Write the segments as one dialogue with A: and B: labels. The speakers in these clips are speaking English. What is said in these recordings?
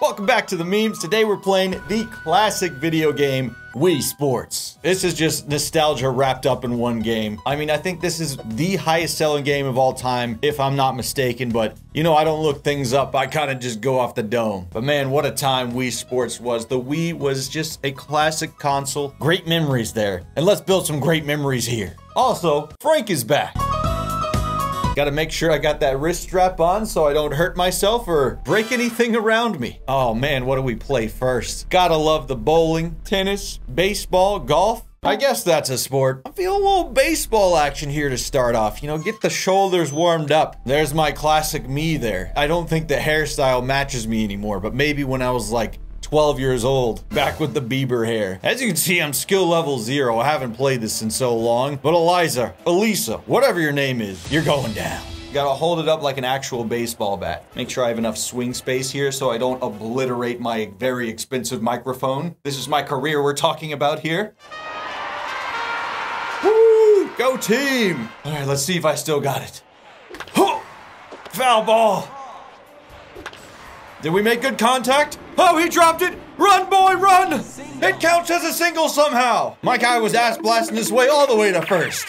A: Welcome back to the memes. Today we're playing the classic video game Wii Sports. This is just nostalgia wrapped up in one game. I mean, I think this is the highest selling game of all time, if I'm not mistaken, but you know, I don't look things up. I kind of just go off the dome. But man, what a time Wii Sports was. The Wii was just a classic console. Great memories there. And let's build some great memories here. Also, Frank is back. Gotta make sure I got that wrist strap on so I don't hurt myself or break anything around me. Oh man, what do we play first? Gotta love the bowling, tennis, baseball, golf. I guess that's a sport. I feel a little baseball action here to start off. You know, get the shoulders warmed up. There's my classic me there. I don't think the hairstyle matches me anymore, but maybe when I was like 12 years old, back with the Bieber hair. As you can see, I'm skill level zero. I haven't played this in so long. But Eliza, Elisa, whatever your name is, you're going down. Gotta hold it up like an actual baseball bat. Make sure I have enough swing space here so I don't obliterate my very expensive microphone. This is my career we're talking about here. Woo! Go team! All right, let's see if I still got it. Foul ball! Did we make good contact? Oh, he dropped it! Run, boy, run! It counts as a single somehow! My guy was ass blasting his way all the way to first.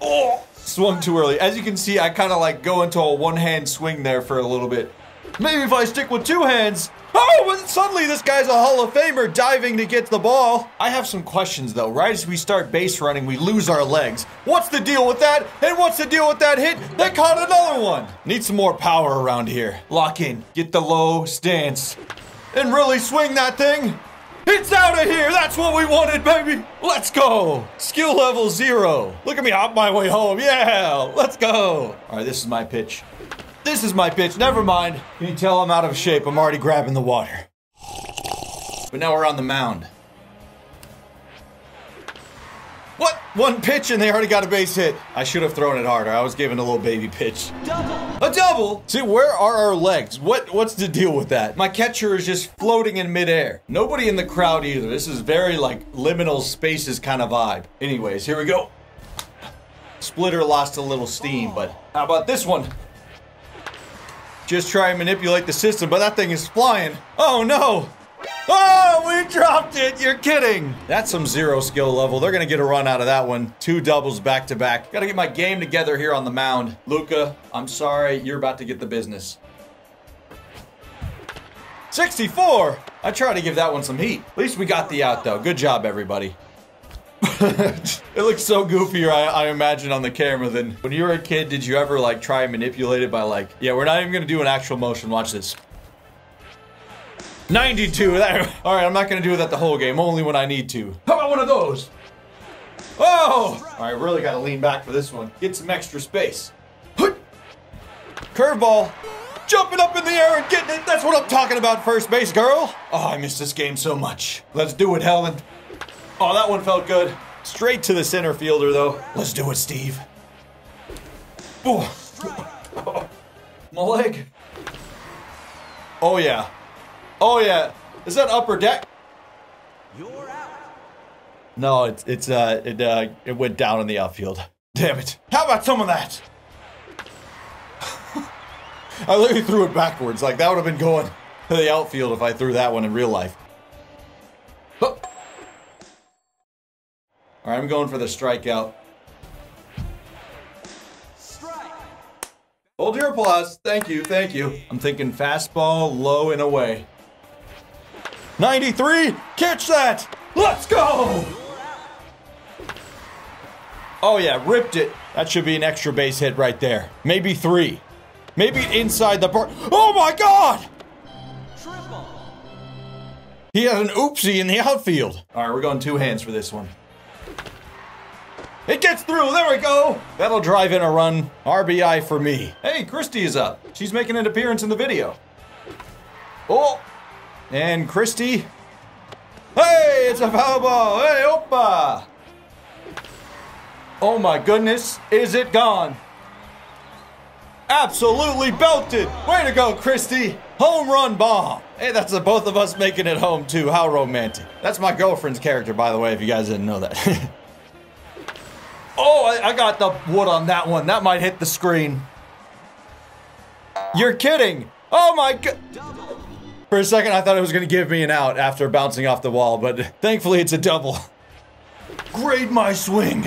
A: Oh, swung too early. As you can see, I kind of like go into a one-hand swing there for a little bit. Maybe if I stick with two hands. Oh, suddenly this guy's a Hall of Famer diving to get the ball. I have some questions though. Right as we start base running, we lose our legs. What's the deal with that? And what's the deal with that hit? They caught another one. Need some more power around here. Lock in, get the low stance, and really swing that thing. It's out of here. That's what we wanted, baby. Let's go. Skill level zero. Look at me hop my way home. Yeah, let's go. All right, this is my pitch. This is my pitch. Never mind. Can you tell I'm out of shape? I'm already grabbing the water. But now we're on the mound. What? One pitch and they already got a base hit. I should have thrown it harder. I was giving a little baby pitch. Double. A double? See, where are our legs? What what's the deal with that? My catcher is just floating in midair. Nobody in the crowd either. This is very like liminal spaces kind of vibe. Anyways, here we go. Splitter lost a little steam, but how about this one? Just try and manipulate the system, but that thing is flying. Oh no! Oh, we dropped it! You're kidding! That's some zero skill level. They're gonna get a run out of that one. Two doubles back to back. Gotta get my game together here on the mound. Luca, I'm sorry, you're about to get the business. 64! I tried to give that one some heat. At least we got the out though. Good job, everybody. it looks so goofier, I, I, imagine, on the camera than when you were a kid. Did you ever like try and manipulate it by like, yeah, we're not even gonna do an actual motion. Watch this. 92. That, all right, I'm not gonna do that the whole game. Only when I need to. How about one of those? Oh! All right, really gotta lean back for this one. Get some extra space. Curveball. Jumping up in the air and getting it. That's what I'm talking about, first base girl. Oh, I miss this game so much. Let's do it, Helen. Oh, that one felt good. Straight to the center fielder, though. Let's do it, Steve. Oh. oh. My leg. Oh, yeah. Oh, yeah. Is that upper deck? You're out. No, it's, it's, uh, it, uh, it went down in the outfield. Damn it. How about some of that? I literally threw it backwards. Like, that would have been going to the outfield if I threw that one in real life. Right, I'm going for the strikeout. Strike. Hold your applause. Thank you, thank you. I'm thinking fastball, low and away. 93, catch that. Let's go. Oh yeah, ripped it. That should be an extra base hit right there. Maybe three. Maybe inside the park. Oh my God! Triple. He had an oopsie in the outfield. All right, we're going two hands for this one. It gets through. There we go. That'll drive in a run. RBI for me. Hey, Christy is up. She's making an appearance in the video. Oh, and Christy. Hey, it's a foul ball. Hey, opa. Oh my goodness, is it gone? Absolutely belted. Way to go, Christy. Home run bomb. Hey, that's the both of us making it home too. How romantic. That's my girlfriend's character, by the way, if you guys didn't know that. Oh, I, I, got the wood on that one. That might hit the screen. You're kidding. Oh my god. For a second, I thought it was going to give me an out after bouncing off the wall, but thankfully it's a double. Grade my swing.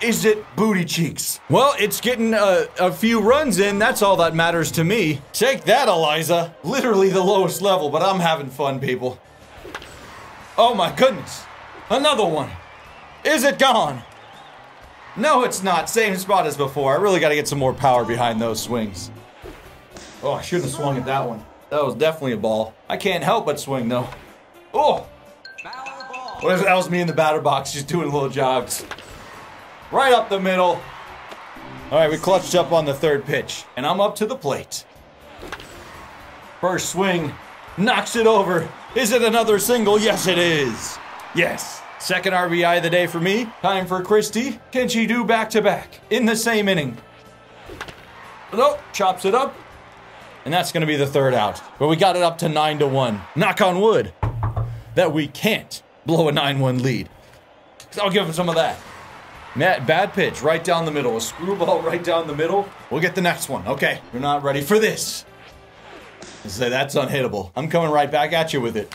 A: Is it booty cheeks? Well, it's getting a, a few runs in. That's all that matters to me. Take that, Eliza. Literally the lowest level, but I'm having fun, people. Oh my goodness. Another one. Is it gone? No, it's not. Same spot as before. I really got to get some more power behind those swings. Oh, I shouldn't have swung at that one. That was definitely a ball. I can't help but swing, though. Oh! What if that was me in the batter box just doing little jogs? Right up the middle. All right, we clutched up on the third pitch, and I'm up to the plate. First swing, knocks it over. Is it another single? Yes, it is. Yes. Second RBI of the day for me. Time for Christie. Can she do back to back in the same inning? Nope, chops it up. And that's going to be the third out. But we got it up to 9 to 1. Knock on wood that we can't blow a 9 1 lead. I'll give him some of that. Matt, bad pitch right down the middle. A screwball right down the middle. We'll get the next one. Okay, you're not ready for this. Say that's unhittable. I'm coming right back at you with it.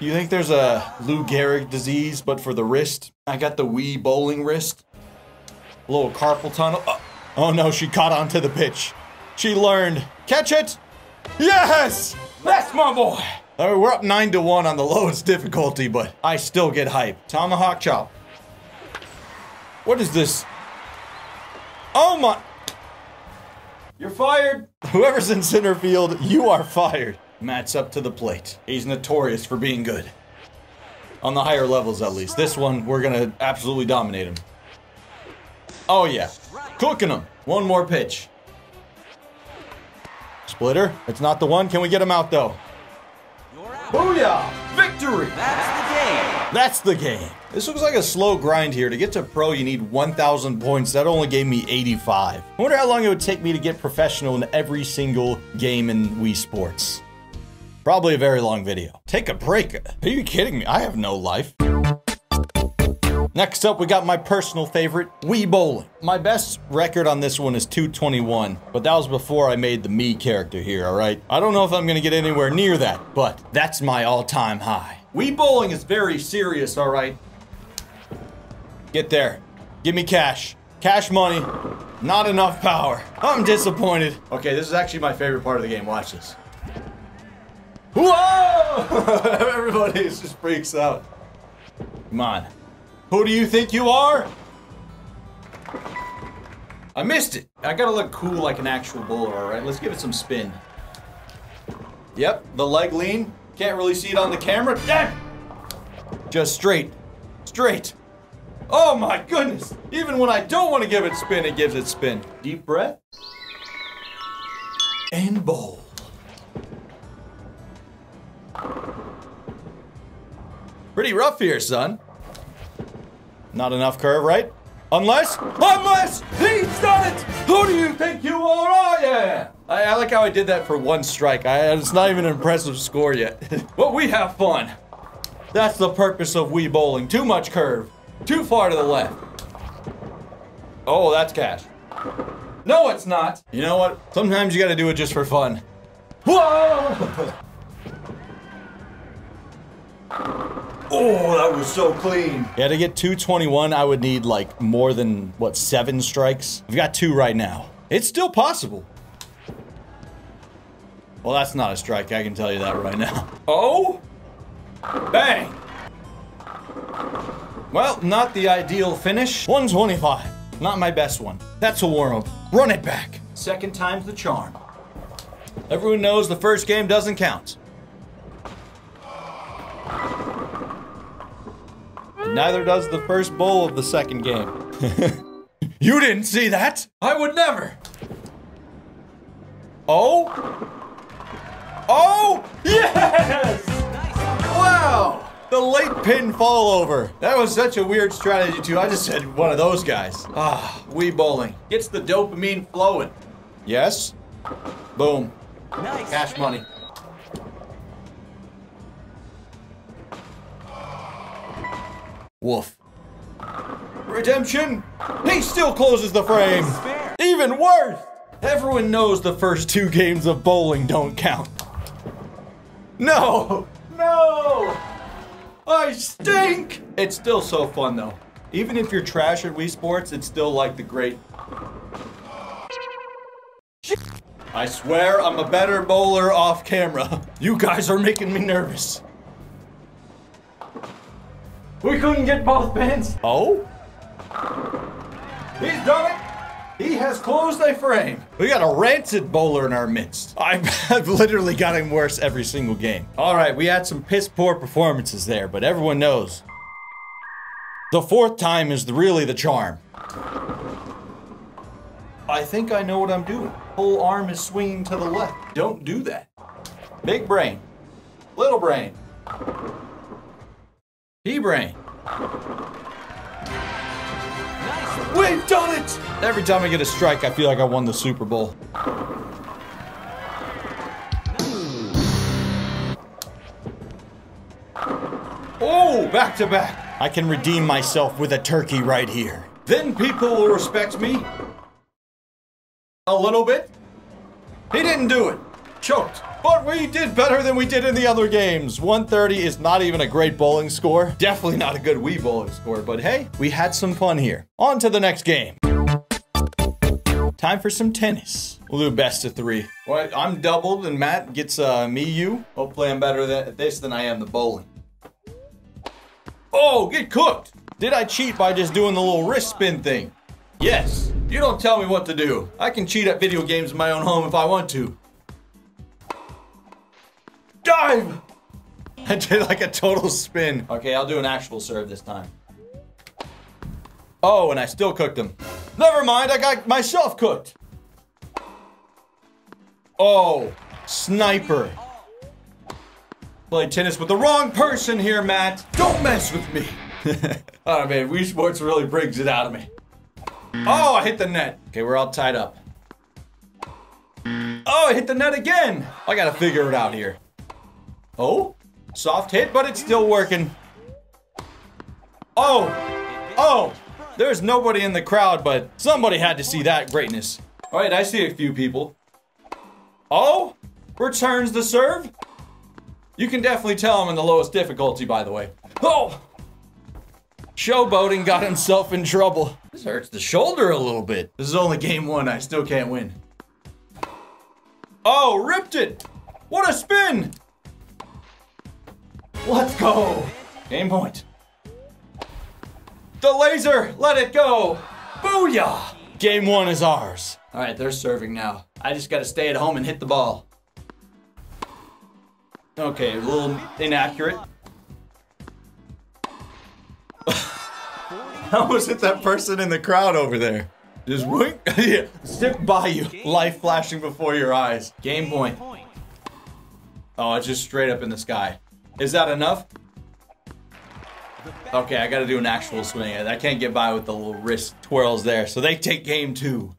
A: You think there's a Lou Gehrig disease, but for the wrist? I got the Wii bowling wrist. A little carpal tunnel. Oh, oh no, she caught onto the pitch. She learned. Catch it! Yes! That's my boy! All right, we're up 9 to 1 on the lowest difficulty, but I still get hype. Tomahawk chop. What is this? Oh my. You're fired. Whoever's in center field, you are fired. Matt's up to the plate. He's notorious for being good. On the higher levels, at least. This one, we're gonna absolutely dominate him. Oh, yeah. Cooking him. One more pitch. Splitter. It's not the one. Can we get him out, though? Booyah! Victory!
B: That's the game.
A: That's the game. This looks like a slow grind here. To get to pro, you need 1,000 points. That only gave me 85. I wonder how long it would take me to get professional in every single game in Wii Sports. Probably a very long video. Take a break. Are you kidding me? I have no life. Next up, we got my personal favorite, Wii Bowling. My best record on this one is 221, but that was before I made the me character here, alright? I don't know if I'm gonna get anywhere near that, but that's my all-time high. Wii Bowling is very serious, alright? Get there. Give me cash. Cash money. Not enough power. I'm disappointed. Okay, this is actually my favorite part of the game. Watch this. Whoa! Everybody just freaks out. Come on. Who do you think you are? I missed it. I gotta look cool like an actual bowler, alright? Let's give it some spin. Yep, the leg lean. Can't really see it on the camera. Just straight. Straight. Oh my goodness! Even when I don't want to give it spin, it gives it spin. Deep breath. And bowl. Pretty rough here, son. Not enough curve, right? Unless, unless he's done it! Who do you think you are? Oh, yeah! I, I like how I did that for one strike. I, it's not even an impressive score yet. but we have fun. That's the purpose of Wii Bowling. Too much curve. Too far to the left. Oh, that's cash. No, it's not. You know what? Sometimes you gotta do it just for fun. Whoa! Oh, that was so clean. Yeah, to get 221, I would need like more than, what, seven strikes? I've got two right now. It's still possible. Well, that's not a strike, I can tell you that right now. Oh? Bang! Well, not the ideal finish. 125. Not my best one. That's a warm-up. Run it back. Second time's the charm. Everyone knows the first game doesn't count. Neither does the first bowl of the second game. you didn't see that? I would never. Oh? Oh! Yes! Wow! The late pin fall over. That was such a weird strategy too. I just said one of those guys. Ah, Wii bowling. Gets the dopamine flowing. Yes? Boom.
B: Nice.
A: Cash money. Woof. Redemption! He still closes the frame! Even worse! Everyone knows the first two games of bowling don't count. No! No! I stink! It's still so fun though. Even if you're trash at Wii Sports, it's still like the great. I swear I'm a better bowler off camera. You guys are making me nervous. We couldn't get both pins. Oh? He's done it. He has closed a frame. We got a rancid bowler in our midst. I've literally gotten worse every single game. All right, we had some piss poor performances there, but everyone knows the fourth time is really the charm. I think I know what I'm doing. Whole arm is swinging to the left. Don't do that. Big brain. Little brain. Pea brain. We've done it! Every time I get a strike, I feel like I won the Super Bowl. Oh, back to back. I can redeem myself with a turkey right here. Then people will respect me. A little bit. He didn't do it. Choked. But we did better than we did in the other games. 130 is not even a great bowling score. Definitely not a good Wii bowling score, but hey, we had some fun here. On to the next game. Time for some tennis. We'll do best of three. Well, I'm doubled and Matt gets uh, me, you. Hopefully I'm better at this than I am the bowling. Oh, get cooked. Did I cheat by just doing the little wrist spin thing? Yes. You don't tell me what to do. I can cheat at video games in my own home if I want to. Dive! I did like a total spin. Okay, I'll do an actual serve this time. Oh, and I still cooked them. Never mind, I got myself cooked. Oh, sniper. Play tennis with the wrong person here, Matt. Don't mess with me. oh man, Wii Sports really brings it out of me. Oh, I hit the net. Okay, we're all tied up. Oh, I hit the net again. I gotta figure it out here. Oh, soft hit, but it's still working. Oh, oh, there's nobody in the crowd, but somebody had to see that greatness. All right, I see a few people. Oh, returns the serve. You can definitely tell I'm in the lowest difficulty, by the way. Oh, showboating got himself in trouble. This hurts the shoulder a little bit. This is only game one, I still can't win. Oh, ripped it. What a spin. Let's go. Game point. The laser, let it go. Booyah. Game one is ours. All right, they're serving now. I just got to stay at home and hit the ball. Okay, a little inaccurate. I almost hit that person in the crowd over there. Just wink, yeah, zip by you. Life flashing before your eyes. Game point. Oh, it's just straight up in the sky. Is that enough? Okay, I gotta do an actual swing. I can't get by with the little wrist twirls there. So they take game two.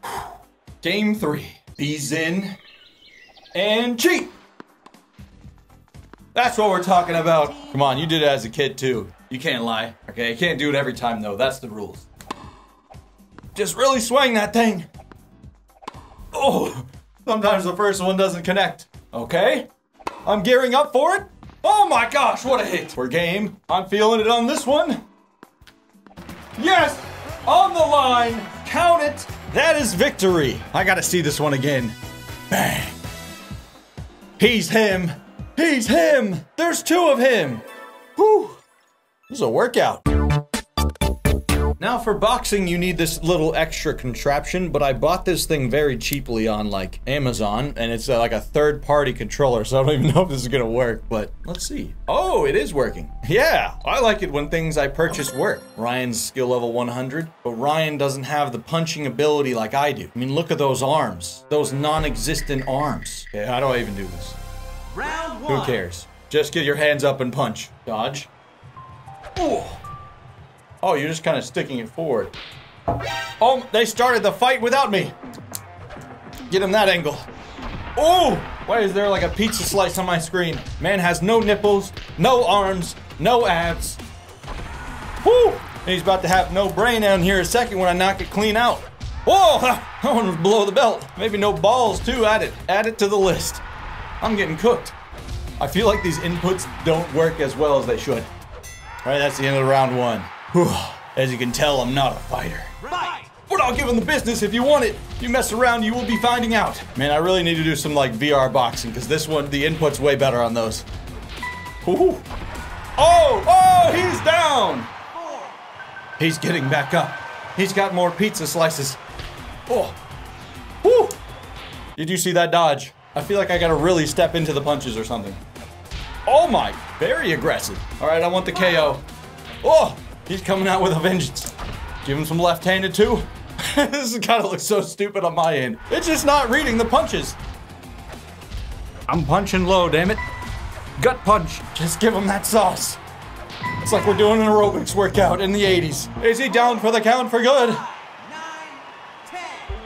A: Game three. Bees in. And cheat! That's what we're talking about. Come on, you did it as a kid too. You can't lie. Okay, you can't do it every time though. That's the rules. Just really swing that thing. Oh, sometimes the first one doesn't connect. Okay, I'm gearing up for it. Oh my gosh, what a hit. We're game. I'm feeling it on this one. Yes, on the line. Count it. That is victory. I gotta see this one again. Bang. He's him. He's him. There's two of him. Whew. This is a workout. Now for boxing, you need this little extra contraption, but I bought this thing very cheaply on like Amazon, and it's uh, like a third party controller, so I don't even know if this is gonna work, but let's see. Oh, it is working. Yeah, I like it when things I purchase work. Ryan's skill level 100, but Ryan doesn't have the punching ability like I do. I mean, look at those arms, those non-existent arms. Okay, how do I even do this?
B: Round one.
A: Who cares? Just get your hands up and punch. Dodge. Oh. Oh, you're just kind of sticking it forward. Oh, they started the fight without me. Get him that angle. Oh, why is there like a pizza slice on my screen? Man has no nipples, no arms, no abs. Whoo! And he's about to have no brain down here a second when I knock it clean out. Whoa! I want to blow the belt. Maybe no balls too. Add it. Add it to the list. I'm getting cooked. I feel like these inputs don't work as well as they should. All right, that's the end of round one. As you can tell, I'm not a fighter.
B: Fight!
A: We're not giving the business if you want it. You mess around, you will be finding out. Man, I really need to do some like VR boxing because this one, the input's way better on those. Ooh. Oh, oh, he's down. He's getting back up. He's got more pizza slices. Oh, whoo. Did you see that dodge? I feel like I gotta really step into the punches or something. Oh my, very aggressive. All right, I want the KO. Oh, he's coming out with a vengeance. Give him some left-handed too. this kind of looks so stupid on my end. It's just not reading the punches. I'm punching low, damn it. Gut punch. Just give him that sauce. It's like we're doing an aerobics workout in the 80s. Is he down for the count for good?
B: Nine.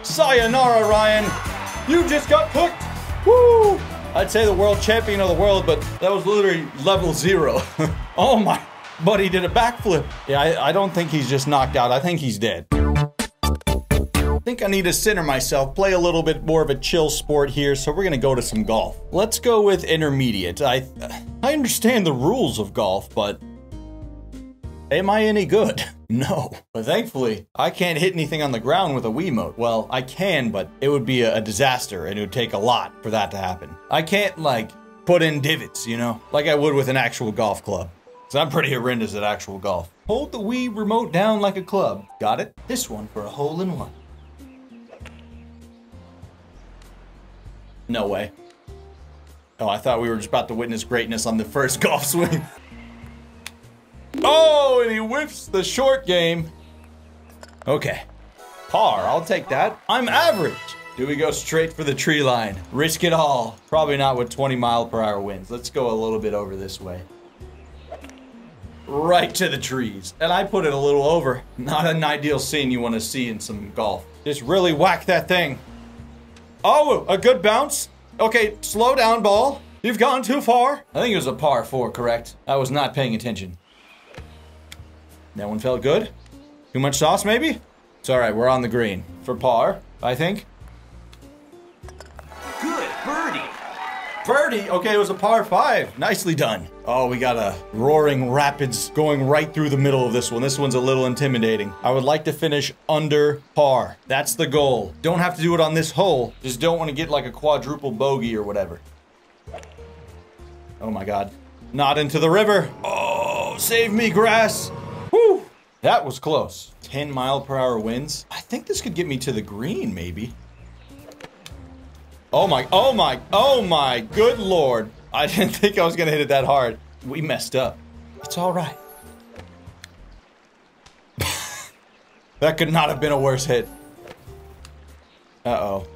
A: Sayonara, Ryan. You just got cooked. Woo! I'd say the world champion of the world, but that was literally level zero. oh my. Buddy did a backflip. Yeah, I, I don't think he's just knocked out. I think he's dead. I think I need to center myself, play a little bit more of a chill sport here, so we're gonna go to some golf. Let's go with intermediate. I I understand the rules of golf, but am I any good? No. But thankfully, I can't hit anything on the ground with a Wiimote. Well, I can, but it would be a, a disaster and it would take a lot for that to happen. I can't, like, put in divots, you know, like I would with an actual golf club. So I'm pretty horrendous at actual golf. Hold the Wii remote down like a club. Got it? This one for a hole in one. No way. Oh, I thought we were just about to witness greatness on the first golf swing. Oh, and he whiffs the short game. Okay. Par, I'll take that. I'm average. Do we go straight for the tree line? Risk it all. Probably not with 20 mile per hour winds. Let's go a little bit over this way. Right to the trees. And I put it a little over. Not an ideal scene you want to see in some golf. Just really whack that thing. Oh, a good bounce. Okay, slow down, ball. You've gone too far. I think it was a par four, correct? I was not paying attention. That one felt good. Too much sauce, maybe? It's all right. We're on the green for par, I think.
B: Birdie.
A: Okay, it was a par five. Nicely done. Oh, we got a roaring rapids going right through the middle of this one. This one's a little intimidating. I would like to finish under par. That's the goal. Don't have to do it on this hole. Just don't want to get like a quadruple bogey or whatever. Oh my god. Not into the river. Oh, save me, grass. Whew. That was close. 10 mile per hour winds. I think this could get me to the green, maybe. Oh my, oh my, oh my good lord. I didn't think I was gonna hit it that hard. We messed up. It's all right. that could not have been a worse hit. Uh-oh.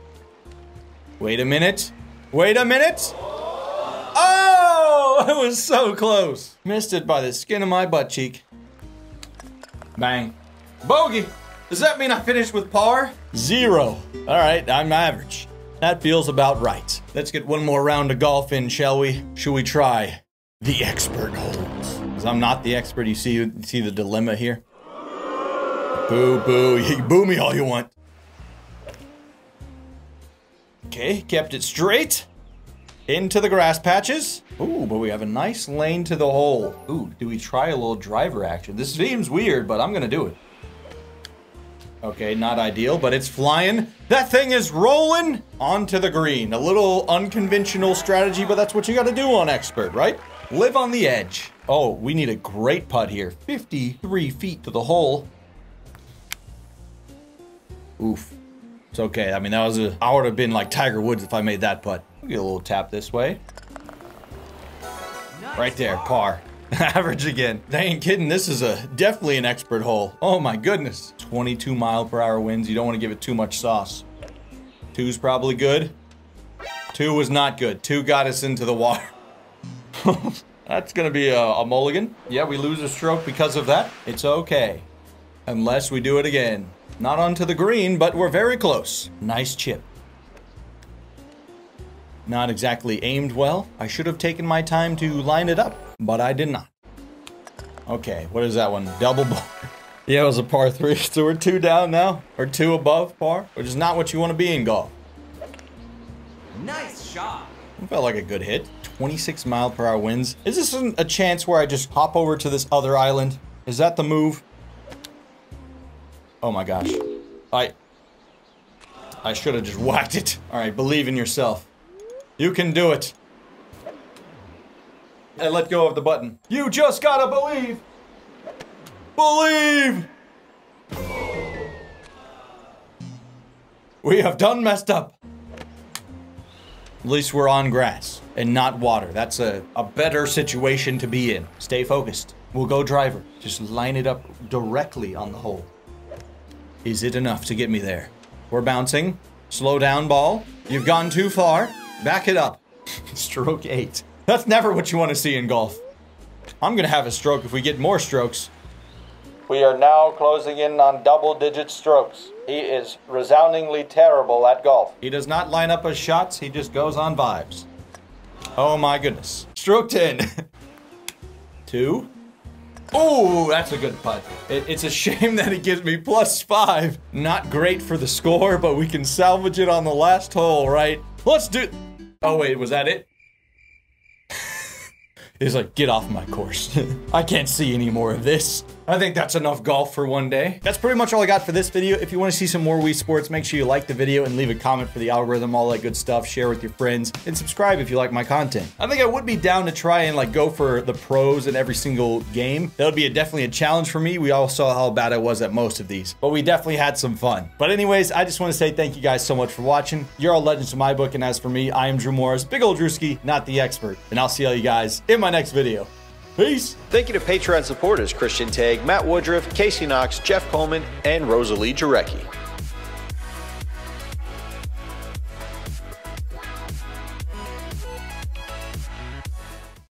A: Wait a minute. Wait a minute. Oh, it was so close. Missed it by the skin of my butt cheek. Bang. Bogey. Does that mean I finished with par? Zero. All right, I'm average. That feels about right. Let's get one more round of golf in, shall we? Should we try the expert holes? Because I'm not the expert. You see, you see the dilemma here? Boo, boo. You boo me all you want. Okay, kept it straight. Into the grass patches. Ooh, but we have a nice lane to the hole. Ooh, do we try a little driver action? This seems weird, but I'm gonna do it. Okay, not ideal, but it's flying. That thing is rolling onto the green. A little unconventional strategy, but that's what you gotta do on Expert, right? Live on the edge. Oh, we need a great putt here. 53 feet to the hole. Oof. It's okay. I mean, that was a... I would have been like Tiger Woods if I made that putt. Get a little tap this way. Right there, par. Average again. They ain't kidding. This is a definitely an expert hole. Oh my goodness. 22 mile per hour winds. You don't want to give it too much sauce. Two's probably good. Two was not good. Two got us into the water. That's gonna be a, a mulligan. Yeah, we lose a stroke because of that. It's okay. Unless we do it again. Not onto the green, but we're very close. Nice chip. Not exactly aimed well. I should have taken my time to line it up, but I did not. Okay, what is that one? Double ball. yeah, it was a par three, so we're two down now, or two above par, which is not what you want to be in golf.
B: Nice shot.
A: Felt like a good hit. 26 mile per hour winds. Is this a chance where I just hop over to this other island? Is that the move? Oh my gosh. I... I should have just whacked it. Alright, believe in yourself. You can do it. And let go of the button. You just gotta believe! Believe! We have done messed up. At least we're on grass and not water. That's a, a better situation to be in. Stay focused. We'll go driver. Just line it up directly on the hole. Is it enough to get me there? We're bouncing. Slow down, ball. You've gone too far. Back it up. Stroke eight. That's never what you want to see in golf. I'm gonna have a stroke if we get more strokes. We are now closing in on double digit strokes. He is resoundingly terrible at golf. He does not line up his shots, he just goes on vibes. Oh my goodness. Stroke 10. Two. Oh, that's a good putt. It, it's a shame that it gives me plus five. Not great for the score, but we can salvage it on the last hole, right? Let's do. Oh, wait, was that it? He's like, get off my course. I can't see any more of this. I think that's enough golf for one day. That's pretty much all I got for this video. If you want to see some more Wii Sports, make sure you like the video and leave a comment for the algorithm, all that good stuff. Share with your friends and subscribe if you like my content. I think I would be down to try and like go for the pros in every single game. That would be a, definitely a challenge for me. We all saw how bad I was at most of these, but we definitely had some fun. But anyways, I just want to say thank you guys so much for watching. You're all legends in my book, and as for me, I am Drew Morris, big old Drewski, not the expert. And I'll see all you guys in my next video. Peace.
C: Thank you to Patreon supporters Christian Tag, Matt Woodruff, Casey Knox, Jeff Coleman, and Rosalie Jarecki.